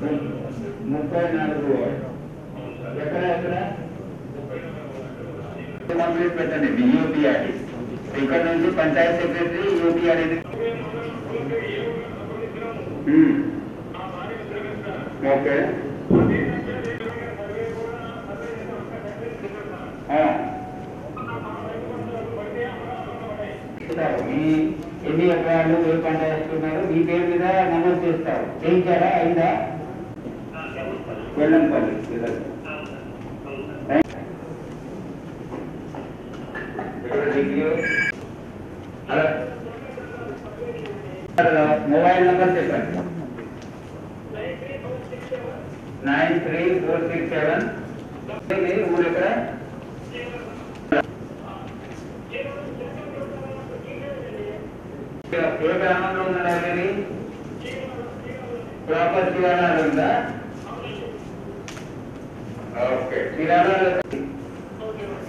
ముప్పై నాలుగు ఎక్కడ ఎక్కడ? కంప్లీట్ పెట్టండి మీ ఇక్కడ నుంచి పంచాయత్ సెక్రటరీ యూపీఆర్డి hmm. ఓకే. ఆ. మీ ఎన్ని ఎకరాలు ఏ పంట వేస్తున్నారు మీ పేరు మీద నమోదు చేస్తారు. చేయించారా? అయిందా? వెళ్ళంపల్లి మొబైల్ నెంబర్ చెప్పండి. Nine three four six seven. ఊరు ఎక్కడ? ఏ గ్రామంలో ఉన్నారా మీరు ప్రాపర్ శివాలయాలు ఉందా? ఓకే. శివాలయాలు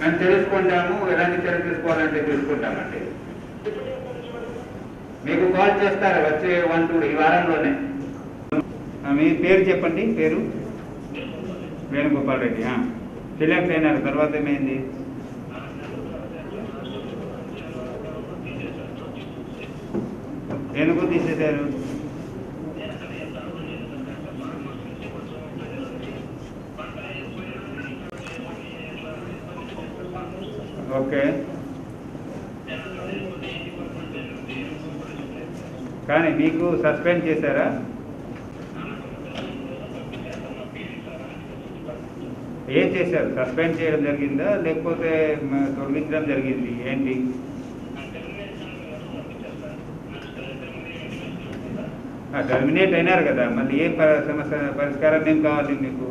మేము తెలుసుకుంటాము ఎలాంటి చర్య తీసుకోవాలంటే తెలుసుకుంటామండి. మీకు కాల్ చేస్తారు వచ్చే వన్ టూ ఈ వారంలోనే? మీ పేరు చెప్పండి పేరు? వేణుగోపాల్ రెడ్డి సెలెక్ట్ అయినారు తర్వాత ఏమైంది? ఎందుకు తీసేశారు? ఓకే. కానీ మీకు సస్పెండ్ చేశారా? ఏం చేశారు? సస్పెండ్ చేయడం జరిగిందా? లేకపోతే తొలగించడం జరిగింది? ఏంటి? టర్మినేట్ అయినారు కదా. మళ్ళీ ఏ సమస్య పరిష్కారం ఏం కావాలి మీకు?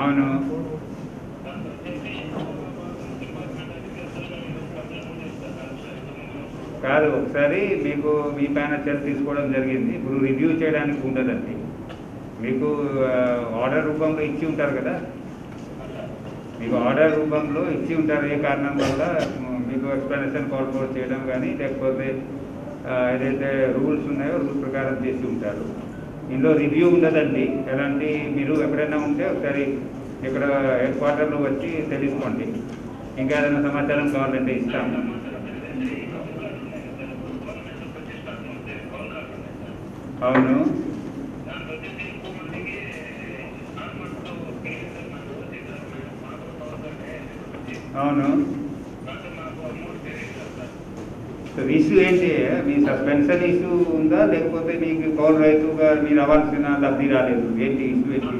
అవును. కాదు ఒకసారి మీకు మీ పైన చర్య తీసుకోవడం జరిగింది. ఇప్పుడు రివ్యూ చేయడానికి ఉండదండి. మీకు ఆర్డర్ రూపంలో ఇచ్చి ఉంటారు కదా? మీకు ఆర్డర్ రూపంలో ఇచ్చి ఉంటారు. ఏ కారణం వల్ల? మీకు ఎక్స్ప్లెనేషన్ కాల్ ఫోర్ చేయడం కానీ లేకపోతే ఏదైతే రూల్స్ ఉన్నాయో రూల్స్ ప్రకారం చేసి ఉంటారు. ఇందులో రివ్యూ ఉండదండి ఎలాంటి మీరు ఎప్పుడైనా ఉంటే ఒకసారి ఇక్కడ హెడ్ క్వార్టర్లో వచ్చి తెలుసుకోండి. ఇంకా ఏదైనా సమాచారం కావాలంటే ఇస్తాము. అవును. అవును. ఇష్యూ ఏంటి మీ సస్పెన్షన్ ఇష్యూ ఉందా లేకపోతే మీకు కౌలు రైతుగా మీరు అవ్వాల్సిన లబ్ధి రాలేదు ఏంటి ఇష్యూ ఏంటి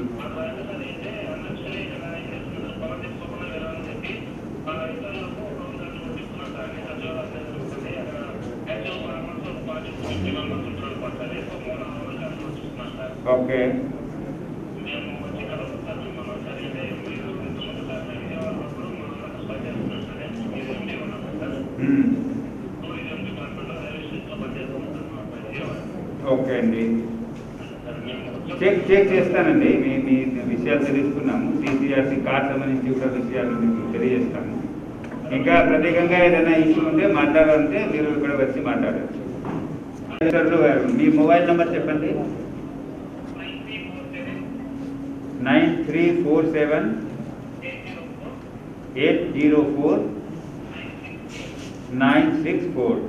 ఓకే మ్మ్. ఓకే అండి చెక్ చెక్ చేస్తానండి. మీ మీ విషయాలు తెలుసుకున్నాము. సిసిఆర్సి కార్డ్ సంబంధించి కూడా విషయాలు మీకు తెలియజేస్తాము. ఇంకా ప్రత్యేకంగా ఏదైనా ఇష్యూ ఉంటే మాట్లాడాలంటే మీరు ఇక్కడ వచ్చి మాట్లాడచ్చు. మీ మొబైల్ నెంబర్ చెప్పండి. Nine three four seven eight zero four nine six four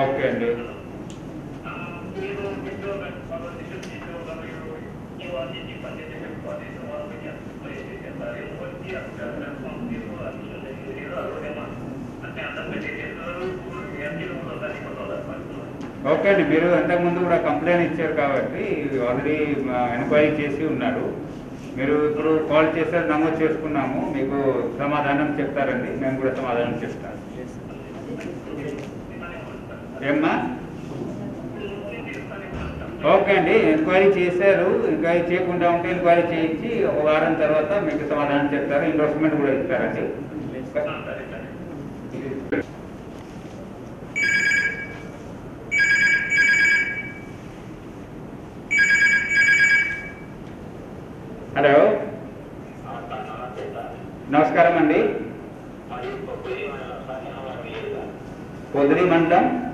okay అండి. ఓకే అండి. మీరు అంతకుముందు కూడా కంప్లైంట్ ఇచ్చారు కాబట్టి ఆల్రెడీ ఎంక్వైరీ చేసి ఉన్నారు. మీరు ఇప్పుడు కాల్ చేశారు నమోదు చేసుకున్నాము. మీకు సమాధానం చెప్తారండి. మేము కూడా సమాధానం చెప్తాం. ఏమ్మా? ఓకే అండి ఎంక్వైరీ చేశారు. ఎంక్వైరీ చేయకుండా ఉంటే ఎంక్వైరీ చేయించి ఒక వారం తర్వాత మీకు సమాధానం చెప్తారు. ఇండోర్స్మెంట్ కూడా ఇస్తారండి. హలో. నమస్కారం అండి. పొదిలి మండలం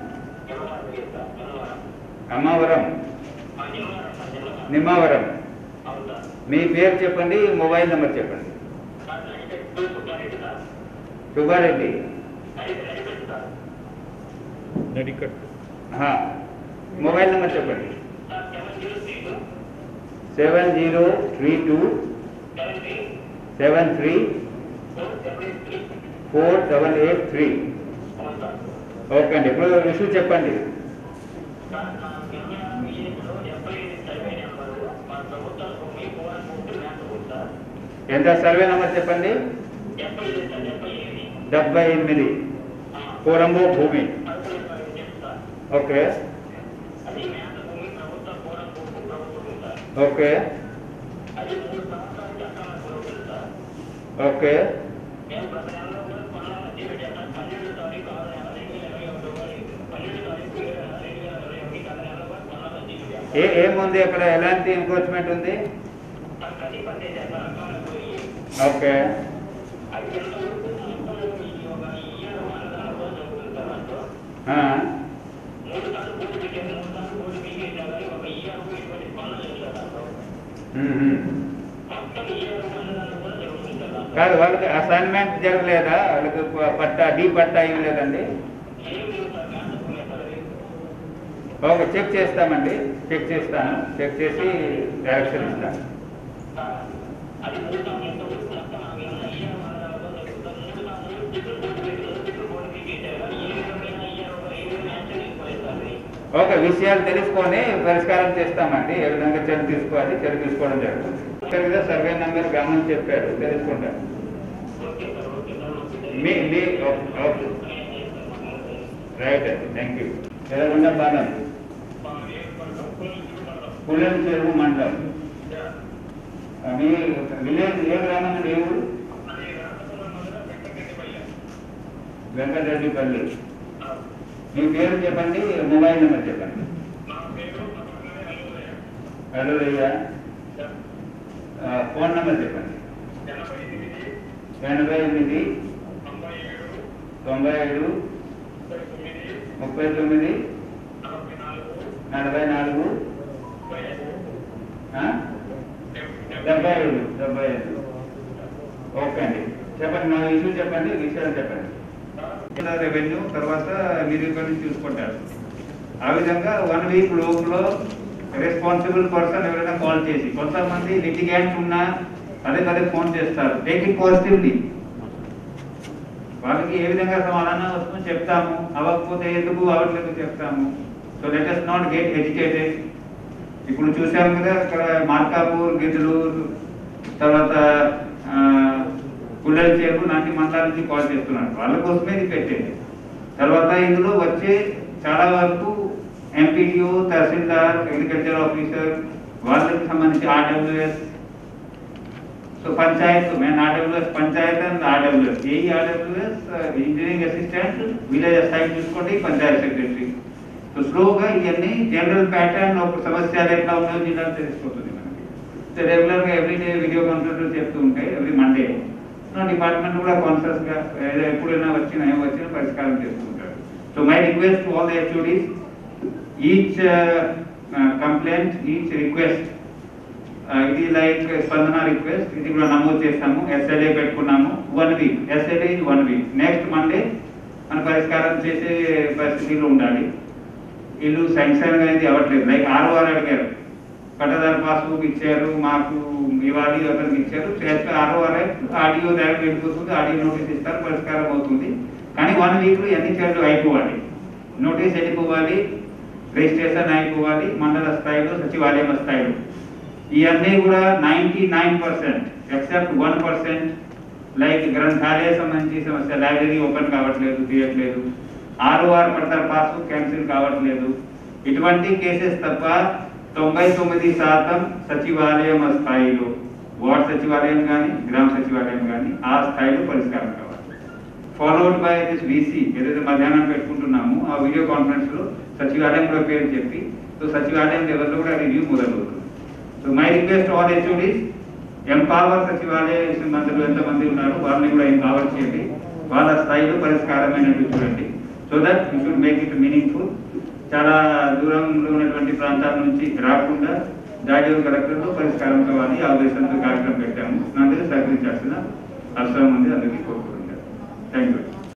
అమ్మవరం. నిమ్మవరం. మీ పేరు చెప్పండి మొబైల్ నెంబర్ చెప్పండి. సుబ్బారెడ్డి. మొబైల్ నెంబర్ చెప్పండి. Seven zero three two seven three four double eight three. Okay అండి ఇప్పుడు ఇష్యూ చెప్పండి. ఎంత సర్వే నెంబర్ చెప్పండి? డెబ్బై ఎనిమిది. పూరంబో భూమి. ఓకే. ఓకే. ఓకే. ఏ ఏముంది అక్కడ? ఎలాంటి ఎన్క్రోచ్మెంట్ ఉంది? ఓకే. ఆ, కాదు వాళ్ళకి అసైన్మెంట్ జరగలేదా? వాళ్ళకి పట్టా డీ పట్టా ఏం లేదండి? ఓకే చెక్ చేస్తామండి. చెక్ చేస్తాను. చెక్ చేసి డైరెక్షన్ ఇస్తాను. ఓకే విషయాలు తెలుసుకొని పరిష్కారం చేస్తామండి. ఏ విధంగా చర్య తీసుకోవాలి చర్య తీసుకోవడం జరుగుతుంది. సర్వే నెంబర్ గమనం చెప్పారు. తెలుసుకుంటాను మీ మీ ఓకే రైట్ అండి. Thank you. ఎర్రగొండ బాగా పుల్లెల చెరువు మండలం మీ విలేజ్ ఏ గ్రామం అండి ఏ ఊరు? వెంకటరెడ్డిపల్లి. మీ పేరు చెప్పండి మొబైల్ నెంబర్ చెప్పండి. అలువయ్య ఫోన్ నెంబర్ చెప్పండి. ఎనభై ఎనిమిది. తొంభై ఏడు. ముప్పై తొమ్మిది. నలభై నాలుగు. డెబ్బై ఐదు డెబ్బై ఐదు. ఓకే అండి. చెప్పండి నా ఇష్యూ చెప్పండి విషయాలు చెప్పండి. రెవెన్యూ తర్వాత మీరు ఇక్కడ నుంచి చూసుకుంటారు. ఆ విధంగా వన్ వీక్ లోపులో రెస్పాన్సిబుల్ పర్సన్ ఎవరైనా కాల్ చేసి కొంతమంది లిటిగేట్ ఉన్నా అదే అదే ఫోన్ చేస్తారు. టేక్ ఇట్ పాజిటివ్లీ వాళ్ళకి ఏ విధంగా సమాధానం వస్తుందో చెప్తాము. అవ్వకపోతే ఎందుకు అవ్వట్లేదు చెప్తాము. So let us not get educated ఇప్పుడు చూసాం కదా ఇక్కడ మార్కాపూర్ గిద్దలూరు తర్వాత పుల్లల చేపు లాంటి మండలాల నుంచి కాల్ చేస్తున్నారు. వాళ్ళ కోసమే ఇది పెట్టేది. తర్వాత ఇందులో వచ్చే చాలా వరకు ఎంపీడీఓ తహసీల్దార్ అగ్రికల్చర్ ఆఫీసర్ వాళ్ళకి సంబంధించి RWS so panchayat main RWS panchayat and RWS a RWS engineering assistant village assign చూసుకోండి పంచాయత్ సెక్రటరీ. సో స్లోగా ఇవన్నీ జనరల్ ప్యాటర్న్ ఒక సమస్యలు ఎట్లా ఉన్నాయో జిల్లాలో తెలిసిపోతుంది మనకి. సో రెగ్యులర్గా ఎవ్రీడే వీడియో కాన్ఫరెన్స్ చెప్తూ ఉంటాయి ఎవ్రీ మండే సో డిపార్ట్మెంట్ కూడా కాన్షియస్గా ఎప్పుడైనా వచ్చినా ఏం వచ్చినా పరిష్కారం చేస్తుంటారు so my request all the HODs each complaint each request ఇది లైక్ స్పందన రిక్వెస్ట్ ఇది కూడా నమోదు చేస్తాము ఎస్ఎల్ఏ పెట్టుకున్నాము one week SLA one week next Monday మన పరిష్కారం చేసే పరిస్థితిలో ఉండాలి. వీళ్ళు శాంక్షన్ అనేది అవ్వట్లేదు లైక్ ఆరు వారు అడిగారు. పట్టదారు పాస్బుక్ ఇచ్చారు మాకు ఇవాళ అతనికి ఇచ్చారు. చేస్తే ఆరో వారే ఆడియో డైరెక్ట్ వెళ్ళిపోతుంది ఆడియో నోటీస్ ఇస్తారు పరిష్కారం అవుతుంది. కానీ వన్ వీక్లో ఎన్ని చర్యలు అయిపోవాలి? నోటీస్ వెళ్ళిపోవాలి రిజిస్ట్రేషన్ అయిపోవాలి మండల స్థాయిలో సచివాలయం స్థాయిలో. ఇవన్నీ కూడా ninety nine percent except one percent like గ్రంథాలయ సంబంధించి సమస్య లైబ్రరీ ఓపెన్ కావట్లేదు తీయట్లేదు. ఆర్ఓఆర్ పడతారు పాస్ క్యాన్సిల్ కావట్లేదు. ఇటువంటి కేసెస్ తప్ప తొంభై తొమ్మిది శాతం సచివాలయం స్థాయిలో వార్డ్ సచివాలయం కానీ గ్రామ సచివాలయం కానీ ఆ స్థాయిలో పరిష్కారం కావాలి. ఫాలోడ్ బై దిస్ వీసీ ఏదైతే మధ్యాహ్నం పెట్టుకుంటున్నామో ఆ వీడియో కాన్ఫరెన్స్లో సచివాలయం కూడా పేరు చెప్పి సో సచివాలయం లెవెల్లో కూడా రివ్యూ మొదలవుతుంది. So my request all HODs empower సచివాలయ మంత్రులు ఎంతమంది ఉన్నారు వాళ్ళని కూడా ఎంపవర్ చేయండి. వాళ్ళ స్థాయిలో పరిష్కారమైనట్టు చూడండి. So that you should make it meaningful చాలా దూరంలో ఉన్నటువంటి ప్రాంతాల నుంచి రాకుండా జాతీయ కలెక్టర్లో పరిష్కారం కావాలి. ఆ ఉద్దేశంతో కార్యక్రమం పెట్టాము. అందరూ సహకరించాల్సిన అవసరం ఉంది. అందుకే కోరుకుంటున్నాను. Thank you